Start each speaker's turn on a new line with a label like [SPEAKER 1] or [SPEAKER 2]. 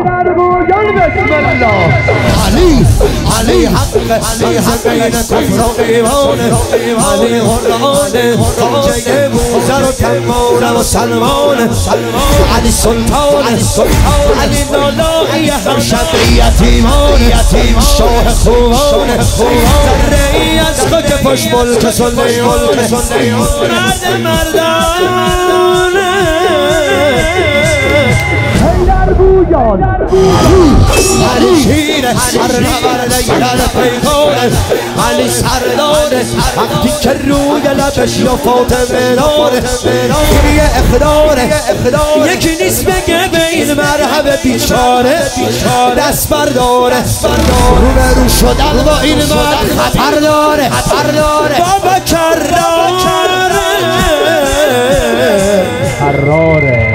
[SPEAKER 1] بسم الله
[SPEAKER 2] علی علی حق علی حق بین کفر و ایمان علی قرآن خواجه بوزر و کمان و سلمان علی سلطان علی نالایی هر شب یتیمان شاه خوبان ذره ای از خاک پشت ملک سلیمان مرد مردان
[SPEAKER 1] بویان
[SPEAKER 2] علی شیر سرنورد ایران پیکان علی سردار وقتی که روی لبش یا فاطمه داره یه اقدار یکی نیست بگه به این مرحب بیچاره دست برداره رو رو شدن با این مرد خطر داره بابا کراره
[SPEAKER 1] حراره